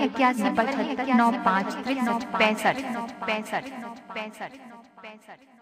इक्यासी पचहत्तर नौ पाँच तिरसठ पैंसठ पैंसठ पैंसठ पैंसठ